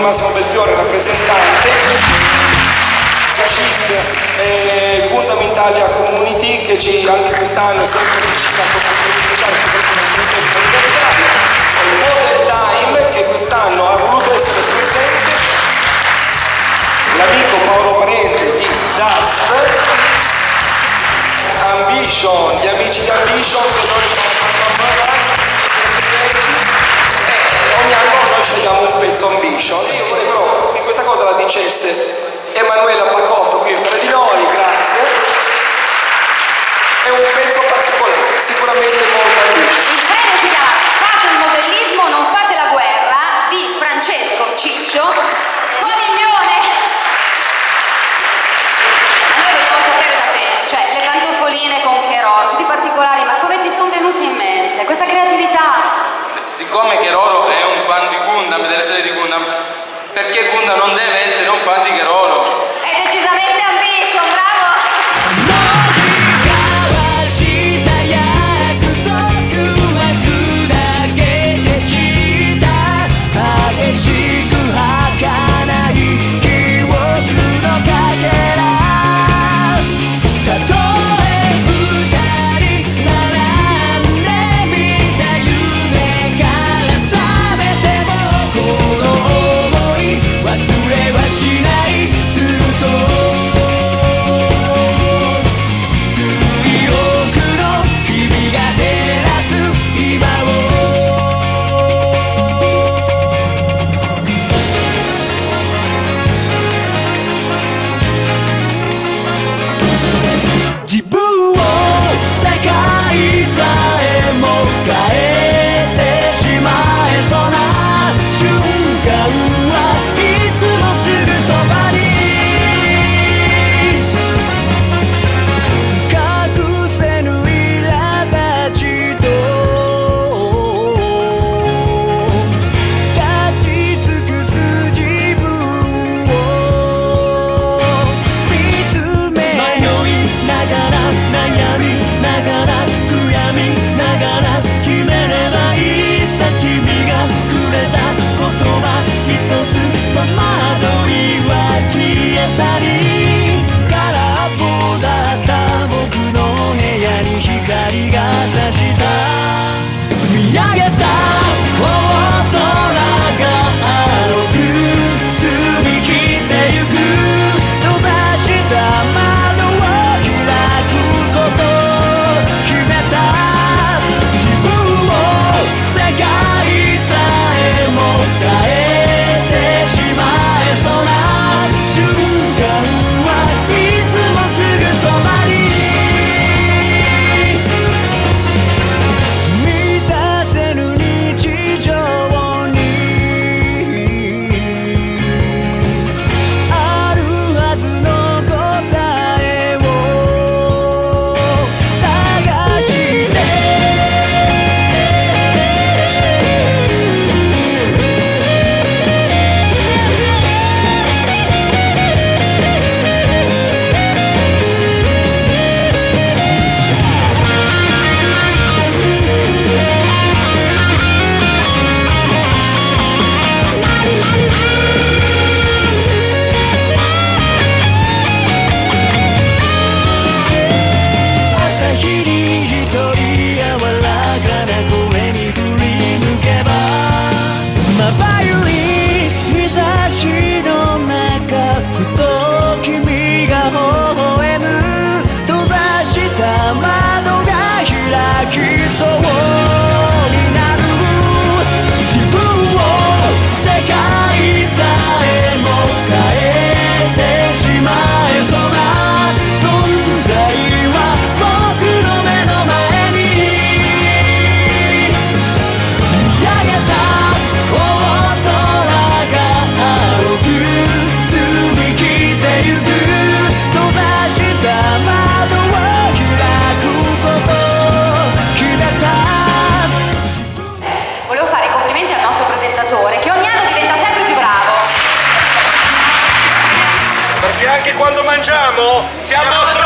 Massimo Belfiore, rappresentante. La CIC eh, Gundam Italia Community che ci anche quest'anno sempre vicino a un speciale soprattutto nel trentesimo anniversario. Model Time che quest'anno ha voluto essere presente l'amico Paolo Parente di Dust. Ambition, gli amici di Ambition che noi ci hanno fatto a Max, siete presenti. E ogni anno ci diamo un pezzo ambition io vorrei però che questa cosa la dicesse Emanuela Bacotto qui fra di noi, grazie. È un pezzo particolare sicuramente molto ambition il premio si chiama Fate il modellismo, non fate la guerra di Francesco Ciccio. Coviglione ma noi vogliamo sapere da te cioè le pantofoline con Cheroro tutti particolari ma come ti sono venuti in mente? Questa creatività. Siccome Cheroro ¡Se ha roto!